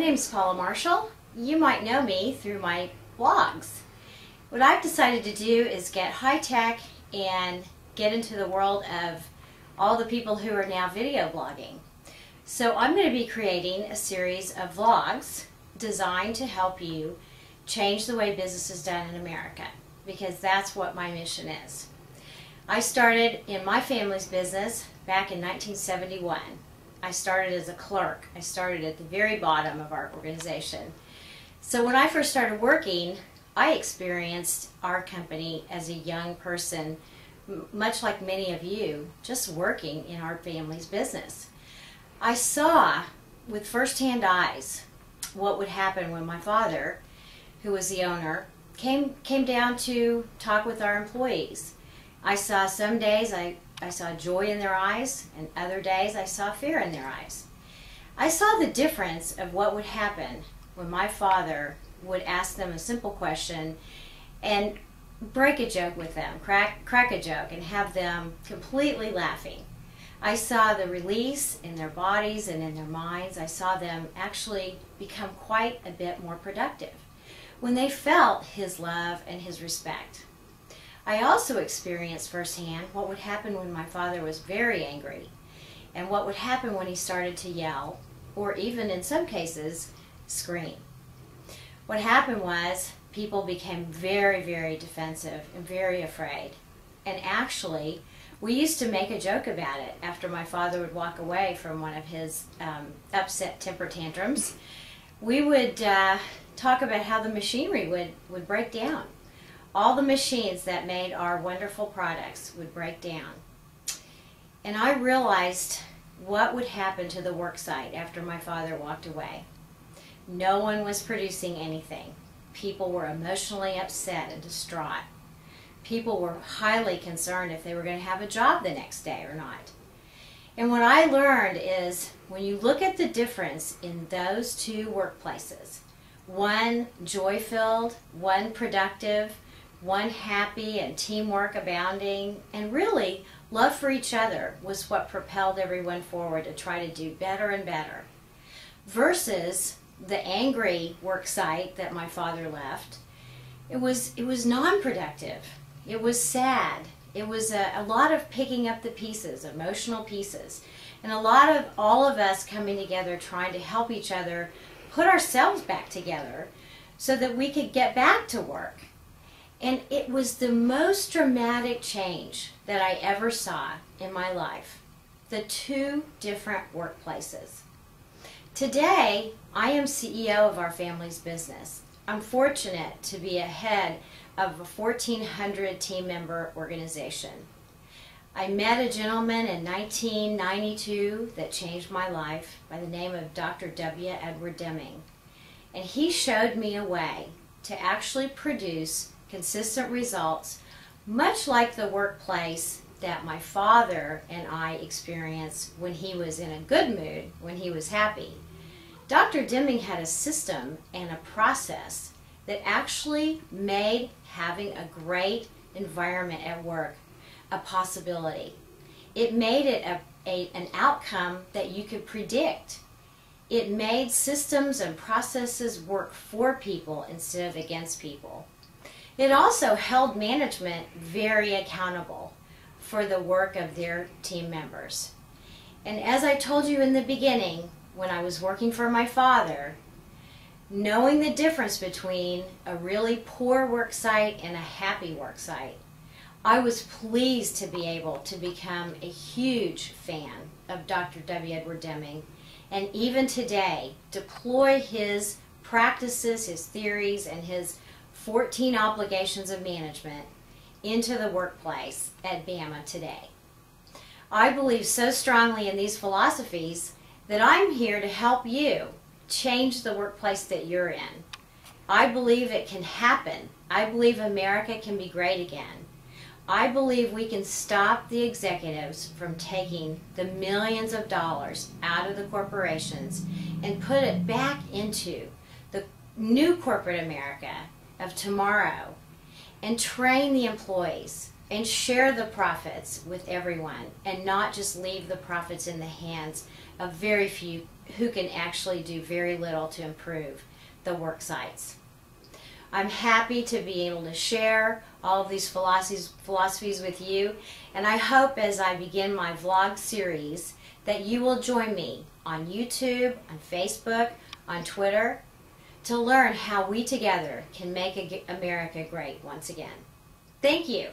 name is Paula Marshall. You might know me through my blogs. What I've decided to do is get high tech and get into the world of all the people who are now video blogging. So I'm going to be creating a series of vlogs designed to help you change the way business is done in America because that's what my mission is. I started in my family's business back in 1971. I started as a clerk. I started at the very bottom of our organization. So when I first started working, I experienced our company as a young person, much like many of you, just working in our family's business. I saw with firsthand eyes what would happen when my father, who was the owner, came came down to talk with our employees. I saw some days I, I saw joy in their eyes, and other days I saw fear in their eyes. I saw the difference of what would happen when my father would ask them a simple question and break a joke with them, crack, crack a joke, and have them completely laughing. I saw the release in their bodies and in their minds. I saw them actually become quite a bit more productive when they felt his love and his respect. I also experienced firsthand what would happen when my father was very angry and what would happen when he started to yell or even in some cases scream. What happened was people became very, very defensive and very afraid. And actually, we used to make a joke about it after my father would walk away from one of his um, upset temper tantrums. We would uh, talk about how the machinery would, would break down. All the machines that made our wonderful products would break down. And I realized what would happen to the work site after my father walked away. No one was producing anything. People were emotionally upset and distraught. People were highly concerned if they were going to have a job the next day or not. And what I learned is when you look at the difference in those two workplaces, one joy filled, one productive, one happy and teamwork abounding, and really love for each other was what propelled everyone forward to try to do better and better. Versus the angry work site that my father left, it was it was non-productive. It was sad. It was a, a lot of picking up the pieces, emotional pieces, and a lot of all of us coming together trying to help each other put ourselves back together so that we could get back to work. And it was the most dramatic change that I ever saw in my life. The two different workplaces. Today, I am CEO of our family's business. I'm fortunate to be a head of a 1,400 team member organization. I met a gentleman in 1992 that changed my life by the name of Dr. W. Edward Deming. And he showed me a way to actually produce consistent results, much like the workplace that my father and I experienced when he was in a good mood, when he was happy. Dr. Deming had a system and a process that actually made having a great environment at work a possibility. It made it a, a, an outcome that you could predict. It made systems and processes work for people instead of against people. It also held management very accountable for the work of their team members. And as I told you in the beginning, when I was working for my father, knowing the difference between a really poor work site and a happy work site, I was pleased to be able to become a huge fan of Dr. W. Edward Deming and even today deploy his practices, his theories, and his 14 obligations of management into the workplace at BAMA today. I believe so strongly in these philosophies that I'm here to help you change the workplace that you're in. I believe it can happen. I believe America can be great again. I believe we can stop the executives from taking the millions of dollars out of the corporations and put it back into the new corporate America of tomorrow and train the employees and share the profits with everyone and not just leave the profits in the hands of very few who can actually do very little to improve the work sites. I'm happy to be able to share all of these philosophies, philosophies with you, and I hope as I begin my vlog series that you will join me on YouTube, on Facebook, on Twitter, to learn how we together can make America great once again. Thank you.